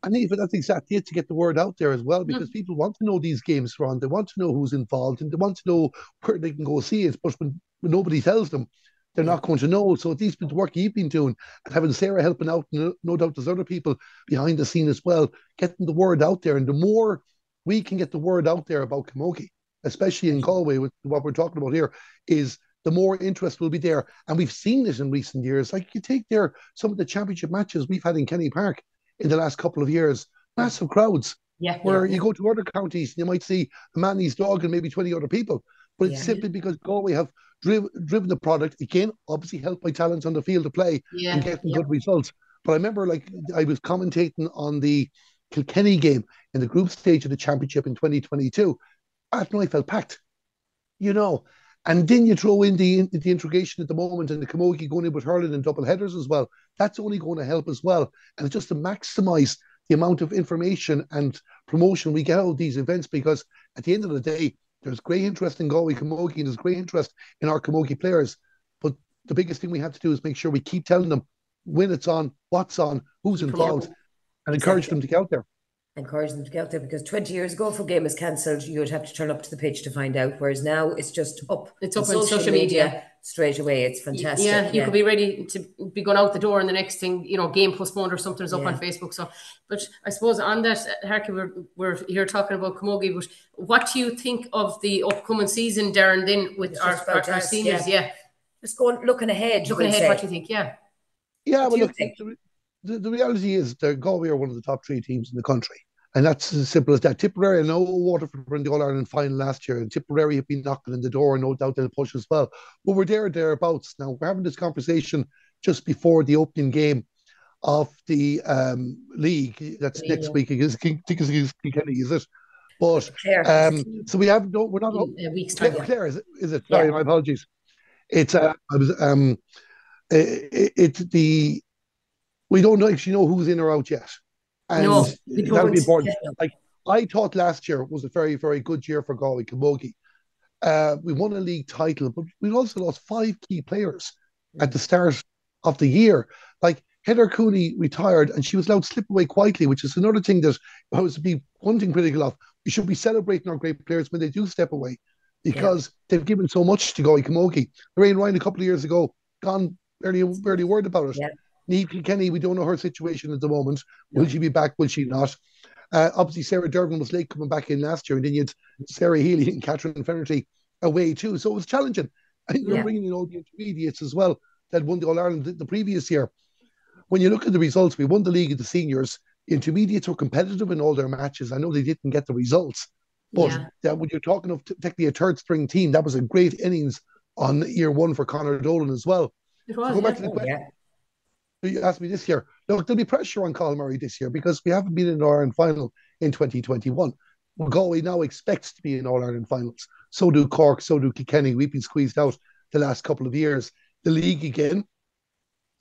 And even that's exactly it to get the word out there as well, because mm. people want to know these games run. They want to know who's involved and they want to know where they can go see it. But when, when nobody tells them, they're not going to know. So at least with the work you've been doing and having Sarah helping out, no, no doubt there's other people behind the scene as well, getting the word out there. And the more we can get the word out there about Camogie, especially in Galway, with what we're talking about here, is the more interest will be there. And we've seen this in recent years. Like you take there some of the championship matches we've had in Kenny Park in the last couple of years. Massive crowds. Yeah. Where yeah. you go to other counties, you might see a man, his dog, and maybe 20 other people. But it's yeah. simply because Galway have driv- driven the product, again, obviously helped by talents on the field of play yeah. and getting good results. But I remember, like, I was commentating on the Kilkenny game in the group stage of the championship in 2022. After I felt packed, you know. And then you throw in the the integration at the moment and the Camogie going in with hurling and double headers as well. That's only going to help as well. And just to maximise the amount of information and promotion we get out of these events because at the end of the day, there's great interest in Galway Camogie and there's great interest in our Camogie players. But the biggest thing we have to do is make sure we keep telling them when it's on, what's on, who's involved, and encourage them to get out there encourage them to get out there because 20 years ago if a game is cancelled you would have to turn up to the pitch to find out whereas now it's just up it's up on social, social media. media. straight away it's fantastic yeah, you could be ready to be going out the door and the next thing you know game postponed or something's up yeah. on Facebook so but I suppose on that Harky we're, we're here talking about Camogie but what do you think of the upcoming season Darren then with our, our, our, seniors yeah. yeah. just going looking ahead looking ahead say. what do you think yeah yeah well look the, the reality is that Galway are one of the top three teams in the country. And that's as simple as that. Tipperary, I know Waterford were in the All Ireland final last year, and Tipperary have been knocking in the door, no doubt they'll push as well. But we're there, thereabouts. Now, we're having this conversation just before the opening game of the um, league. That's yeah. next week. I think it's Kilkenny, is it? But um, so we have no, we're not. A week's time. Clare, is it? Is it? Sorry, yeah. my apologies. It's uh, I was um, it, it's the we don't actually know who's in or out yet. And no, that'll be important. Like I thought last year was a very, very good year for Galway Camogie. Uh, we won a league title, but we also lost five key players at the start of the year. Like Heather Cooney retired and she was allowed to slip away quietly, which is another thing that I was to be one thing critical of. We should be celebrating our great players when they do step away because yeah. they've given so much to Galway Camogie. Lorraine Ryan a couple of years ago, gone barely barely worried about it. Yeah. Niamh Kenny, we don't know her situation at the moment. Will she be back? Will she not? Uh, obviously, Sarah Dervan was late coming back in last year, and then you had Sarah Healy and Catherine Finnerty away too. So it was challenging. And you're yeah. bringing in all the intermediates as well that won the All Ireland the, previous year. When you look at the results, we won the league of the seniors. The intermediates were competitive in all their matches. I know they didn't get the results, but yeah. when you're talking of technically a third string team, that was a great innings on year one for Conor Dolan as well. It was, so go back to the question you asked me this year. Look, there'll be pressure on Cathal Murray this year because we haven't been in an All Ireland final in 2021. Galway now expects to be in All Ireland finals. So do Cork, so do Kilkenny. We've been squeezed out the last couple of years. The league again.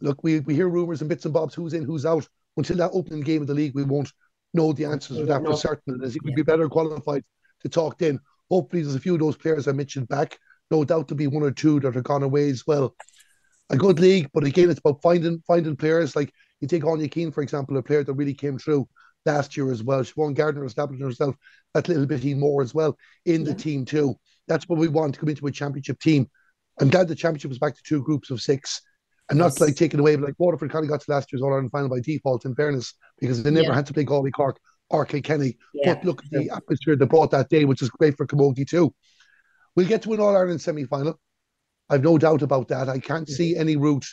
Look, we, we hear rumours and bits and bobs who's in, who's out. Until that opening game of the league, we won't know the answers to that for certain. And as we'd be better qualified to talk then. Hopefully, there's a few of those players I mentioned back. No doubt there'll be one or two that are gone away as well a good league, but again, it's about finding finding players. Like you take Áine Keane, for example, a player that really came through last year as well. Siobhan Gardner established herself that little bit more as well in the team too. That's what we want to come into a championship team. I'm glad the championship was back to two groups of six and not like taken away. But like Waterford kind of got to last year's All Ireland final by default, in fairness, because they never yeah. had to play Galway Cork or Kilkenny. Yeah. But look at the atmosphere they brought that day, which is great for Camogie too. We'll get to an All Ireland semi final. I've no doubt about that. I can't see any route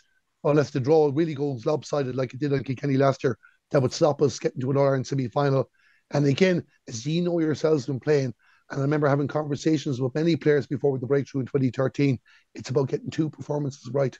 unless the draw really goes lopsided like it did on Kilkenny last year that would stop us getting to an Ireland semi final. And again, as you know yourselves been playing, and I remember having conversations with many players before the breakthrough in 2013, it's about getting two performances right.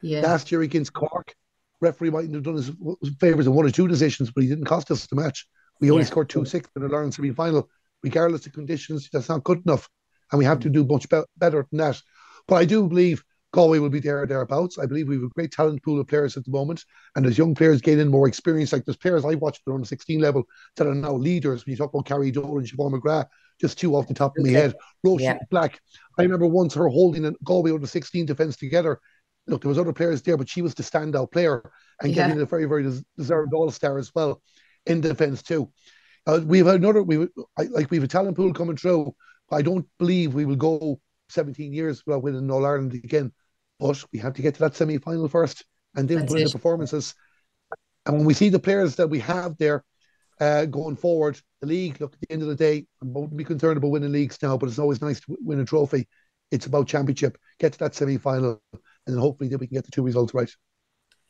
Yeah. Last year against Cork, referee might have done his favours in one or two decisions, but he didn't cost us the match. We only yeah. scored two six in the Ireland semi final. Regardless of conditions, that's not good enough. And we have to mm. do much be- better than that. But I do believe Galway will be there or thereabouts. I believe we have a great talent pool of players at the moment. And as young players gaining more experience, like there's players I watched at the 16 level that are now leaders. When you talk about Carrie Dole and Siobhan McGrath, just two off the top of my head. Roisin yeah. Black. I remember once her holding a Galway under 16 defence together. Look, there was other players there, but she was the standout player and yeah. getting a very, very deserved all star as well in defence too. Uh, we have another, we like we have a talent pool coming through. I don't believe we will go 17 years without winning All Ireland again. But we have to get to that semi final first and then That's put in the performances. And when we see the players that we have there uh, going forward, the league, look, at the end of the day, I won't be concerned about winning leagues now, but it's always nice to win a trophy. It's about championship, get to that semi final, and then hopefully then we can get the two results right.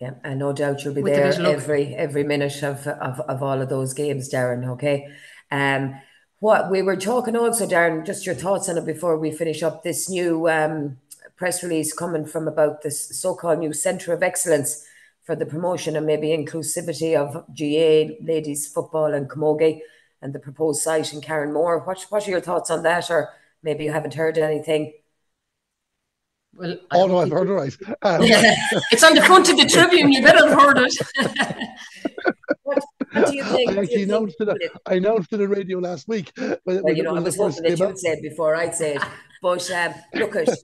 Yeah, and no doubt you'll be With there every every minute of, of of all of those games, Darren. Okay. Um, what we were talking also, Darren, just your thoughts on it before we finish up this new um, press release coming from about this so-called new Centre of Excellence for the promotion and maybe inclusivity of GAA ladies football and camogie and the proposed site in Carnmore. What, what are your thoughts on that? Or maybe you haven't heard anything? Well, oh no, I've heard it right. Um, it's on the front of the Tribune. You better have heard it. do you think? I actually announced it. it. I announced it on the radio last week. When, well, you know, I was hoping that you'd say it before I'd say it. But um, look, at it,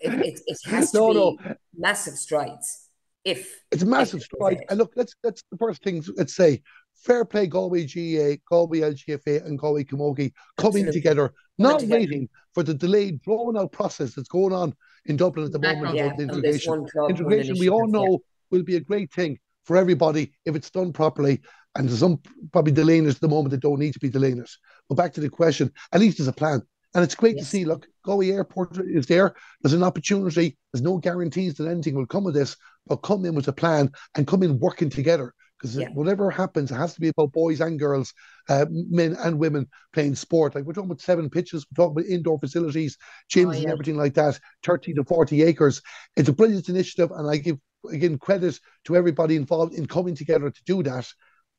it, it has to no, be no. massive strides. If it's a massive if strides, and look, let's that's the first thing. Let's say fair play Galway GAA, Galway LGFA, and Galway Camogie coming Absolutely. together, not together. waiting for the delayed, drawn out process that's going on in Dublin at the moment yeah, the integration. Integration, we all know, yeah. will be a great thing for everybody if it's done properly. And there's some probably delaying it at the moment that don't need to be delaying it. But back to the question, at least there's a plan. And it's great yes. to see, look, Galway Airport is there. There's an opportunity. There's no guarantees that anything will come of this, but come in with a plan and come in working together because yeah. whatever happens, it has to be about boys and girls, uh, men and women playing sport. Like we're talking about seven pitches, we're talking about indoor facilities, gyms, oh, yeah. and everything like that. Thirty to forty acres. It's a brilliant initiative, and I give again credit to everybody involved in coming together to do that.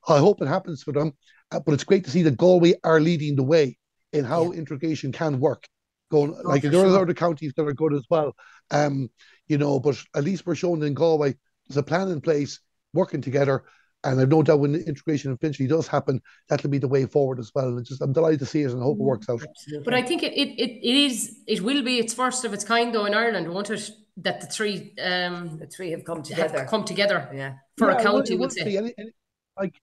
I hope it happens for them, uh, but it's great to see that Galway are leading the way in how yeah. integration can work. Going oh, like there sure. are other counties that are good as well, um, you know. But at least we're showing in Galway there's a plan in place, working together and I've no doubt when the integration eventually does happen, that'll be the way forward as well. And just I'm delighted to see it and I hope it mm, works out. But I think it, it, it, it is it will be its first of its kind though in Ireland, won't it? That the three um the three have come together. Have come together. Yeah. For yeah, a county would say. Any, any, like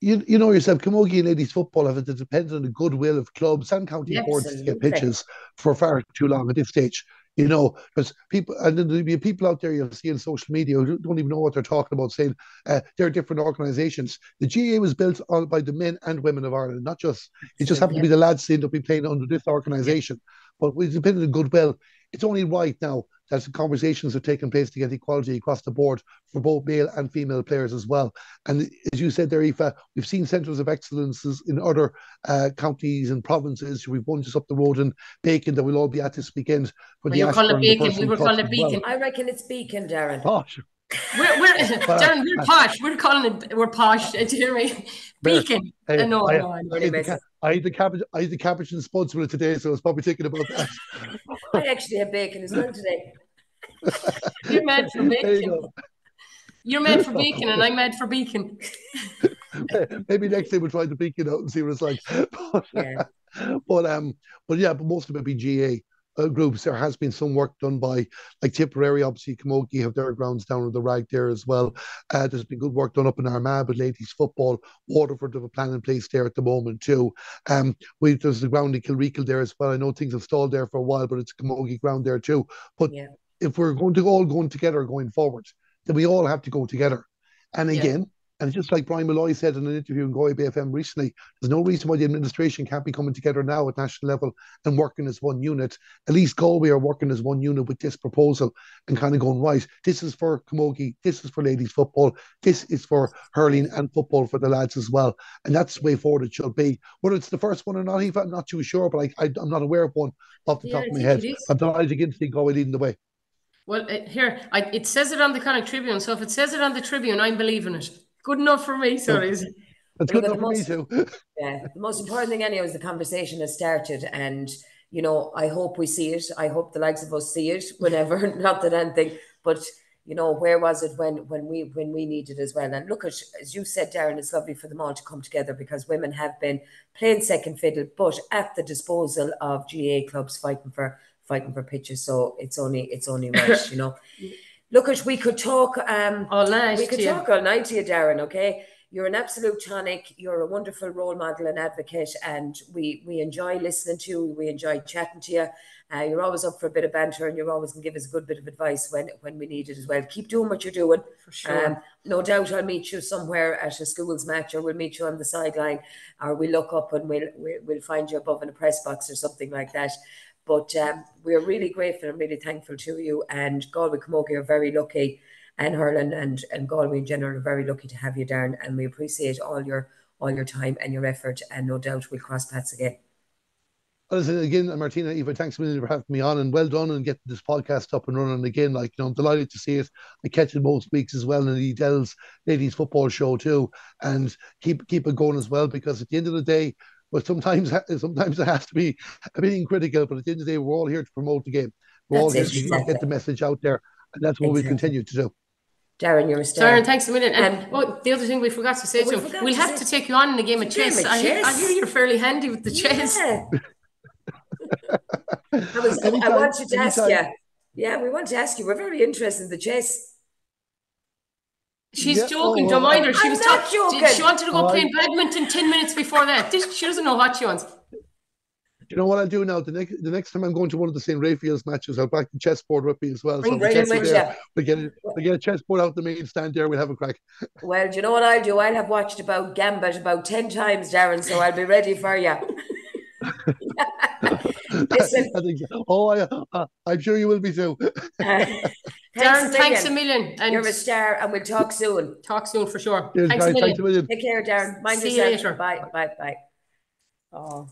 you, you know yourself, Camogie and ladies football have it depends on the goodwill of clubs and county yeah, boards to get pitches for far too long at this stage you know, because people and then there'll be people out there you'll see on social media who don't even know what they're talking about, saying uh, they're different organisations. The GAA was built on by the men and women of Ireland, not just it just happened yeah. to be the lads that end up playing under this organisation. But it's depending on goodwill. It's only right now that conversations are taking place to get equality across the board for both male and female players as well. And as you said there, Aoife, we've seen centres of excellences in other uh, counties and provinces. We've one just up the road in Beacon that we'll all be at this weekend. For well, the you're calling it Beacon. We were calling it Beacon. Well. I reckon it's Beacon, Darren. Oh, sure. We're, we're Darren, we're posh. We're calling it. We're posh. Do you hear me? Beacon. Hey, no, I, no, I, I, I had the cabbage. I had the cabbage and spuds with it today, so I was probably thinking about that. I actually had bacon as well today. You're mad for bacon. You You're mad for bacon, and I'm mad for bacon. Maybe next time we'll try the beacon out and see what it's like. But, yeah. but um, but yeah, but most of it be GAA uh, groups. There has been some work done by like Tipperary, obviously Camogie have their grounds down on the right there as well. Uh, there's been good work done up in Armagh with ladies football. Waterford have a plan in place there at the moment too. Um, we there's the ground in Kilreekle there as well. I know things have stalled there for a while, but it's Camogie ground there too. But yeah. if we're going to all going together going forward, then we all have to go together. And again, yeah. And just like Brian Molloy said in an interview in Galway Bay FM recently, there's no reason why the administration can't be coming together now at national level and working as one unit. At least Galway are working as one unit with this proposal and kind of going, right, this is for Camogie, this is for ladies football, this is for hurling and football for the lads as well. And that's the way forward it should be. Whether it's the first one or not, I'm not too sure, but I, I, am not aware of one off the yeah, top of my head. I'm delighted to see Galway leading the way. Well, uh, here, I, it says it on the Connacht Tribune. So if it says it on the Tribune, I'm believing it. Good enough for me, sorry. That's good enough for most, me too. yeah, the most important thing anyway is the conversation has started, and you know, I hope we see it. I hope the likes of us see it whenever. not that anything, but you know, where was it when when we when we needed as well? And look at as you said, Darren, it's lovely for them all to come together because women have been playing second fiddle, but at the disposal of GAA clubs fighting for fighting for pitches. So it's only it's only right, you know. Look, at we could talk um, all night. We could talk all night to you, Darren. Okay, you're an absolute tonic. You're a wonderful role model and advocate, and we we enjoy listening to you. We enjoy chatting to you. Uh, you're always up for a bit of banter, and you're always going to give us a good bit of advice when when we need it as well. Keep doing what you're doing. For sure. Um, no doubt, I'll meet you somewhere at a schools match, or we'll meet you on the sideline, or we look up and we'll we'll find you above in a press box or something like that. But um, we're really grateful and really thankful to you. And Galway Camogie are very lucky, and Hurling and, and Galway in general are very lucky to have you, Darren. And we appreciate all your all your time and your effort. And no doubt we'll cross paths again. Listen, again, Martina, Aoife, thanks a million for having me on and well done and getting this podcast up and running again. Like, you know, I'm delighted to see it. I catch it most weeks as well in the Dell's ladies football show too. And keep keep it going as well because at the end of the day, but sometimes sometimes it has to be a bit critical. But at the end of the day, we're all here to promote the game. We're all here to get the message out there, and that's what exactly. we continue to do. Darren, you're a star. Darren, thanks a million. And um, oh, the other thing we forgot to say oh, to we we'll to have to take you on in a game of chess. I, hear, I hear you're fairly handy with the chess. Yeah. I, was, anytime, I wanted to anytime. ask you. Yeah, we want to ask you. We're very interested in the chess. She's joking. Oh, Don't mind her. She I'm was not joking. She wanted to go oh, playing badminton ten minutes before that. She doesn't know what she wants you know what I'll do now? The next the next time I'm going to one of the St. Raphael's matches, I'll back the chessboard with me as well. Bring so right with there. We get a, we get a chessboard out the main stand there. We'll have a crack. Well, do you know what I'll do? I'll have watched about Gambit about ten times, Darren. So I'll be ready for you. Listen. I think. Oh, I, uh, I'm sure you will be too. Uh, thanks Darren, thanks a million. And You're a star, and we'll talk soon. Talk soon for sure. Cheers, thanks, guys, a million. thanks a million. Take care, Darren. Mind See yourself. You later. Bye, bye, bye. Oh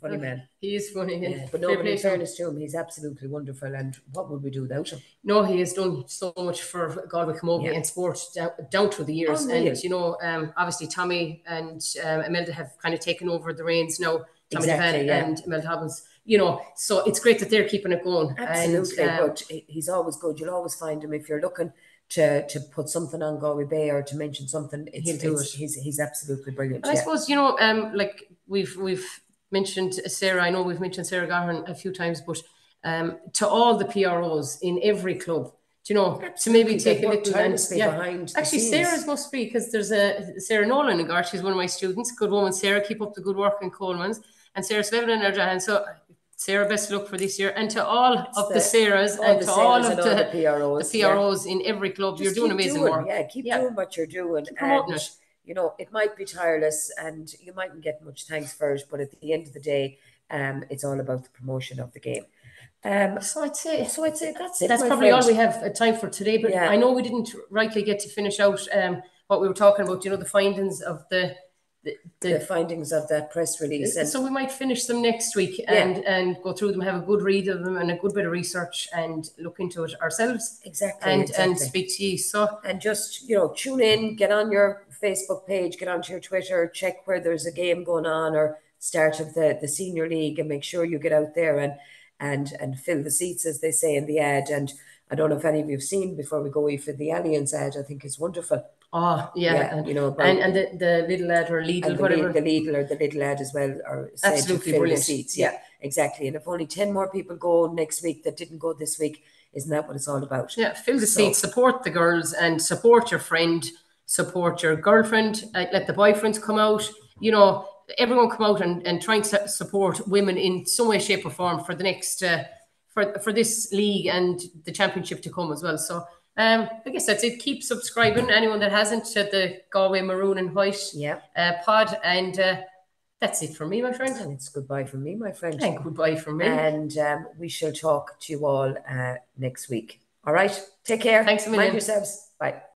funny man. He is funny, yeah. But no, but in fairness to him, he's absolutely wonderful. And what would we do without him? No, he has done so much for Galway Camogie yeah. and sport down, down through the years. Oh, and you know, um, obviously Tommy and um, Imelda have kind of taken over the reins now. Tommy exactly, yeah. and Imelda Hobbins. You know, so it's great that they're keeping it going. Absolutely, and, um, but he's always good. You'll always find him if you're looking to to put something on Galway Bay or to mention something. It's, he'll do it. He's he's absolutely brilliant. And yeah. I suppose you know, um, like we've we've mentioned Sarah. I know we've mentioned Sarah Garhan a few times, but um, to all the PROs in every club, do you know, Absolutely. to maybe take a little and, yeah. behind. Actually, Sarah's must be because there's a Sarah Nolan in Gar. She's one of my students. Good woman, Sarah. Keep up the good work in Coleman's. And Sarah Slevin in Ardrahan. So Sarah, best luck for this year, and to all it's of the, the Sarahs and the to all of the, the, PROs, the PROs yeah. in every club. Just you're doing amazing doing, work. Yeah, keep yeah. doing what you're doing. and, it you know, it might be tireless and you mightn't get much thanks for it, but at the end of the day, um, it's all about the promotion of the game. Um, so I'd say, so I'd say that's it. That's probably friend. all we have time for today. But yeah. I know we didn't rightly get to finish out um, what we were talking about. You know, the findings of the the, the, the, findings of that press release. And so we might finish them next week and yeah. and go through them, have a good read of them and a good bit of research and look into it ourselves. Exactly. And exactly. and speak to you. So and just you know tune in, get on your Facebook page, get onto your Twitter, check where there's a game going on or start of the the senior league, and make sure you get out there and and and fill the seats as they say in the ad. And I don't know if any of you've seen before we go for the Allianz ad. I think it's wonderful. Oh yeah, yeah and, you know, and and the, the little ad or Lidl, the, whatever the Lidl or the little ad as well are absolutely brilliant seats. Yeah, yeah, exactly. And if only ten more people go next week that didn't go this week, isn't that what it's all about? Yeah, fill the so, seats, support the girls, and support your friend, support your girlfriend. Uh, let the boyfriends come out. You know, everyone come out and and try and support women in some way, shape, or form for the next. Uh, for, for this league and the championship to come as well. So um, I guess that's it. Keep subscribing. Anyone that hasn't to the Galway Maroon and White yeah. uh, pod. And uh, that's it for me, my friend. And it's goodbye from me, my friend. And goodbye from me. And um, we shall talk to you all uh, next week. All right. Take care. Thanks a million. Mind yourselves. Bye.